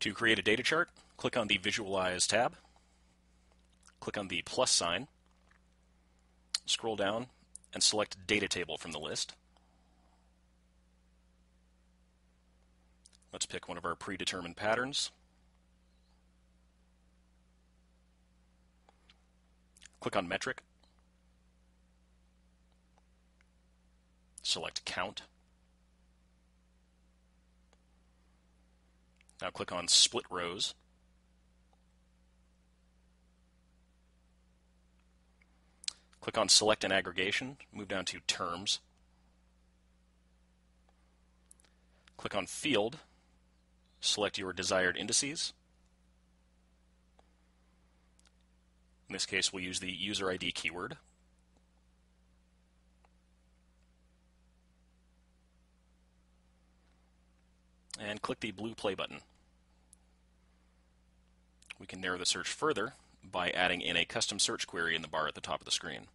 To create a data chart, click on the Visualize tab, click on the plus sign, scroll down, and select Data Table from the list. Let's pick one of our predetermined patterns. Click on Metric. Select Count. Now click on Split Rows. Click on Select an Aggregation, move down to Terms. Click on Field, select your desired indices. In this case, we'll use the user ID keyword. And click the blue play button. We can narrow the search further by adding in a custom search query in the bar at the top of the screen.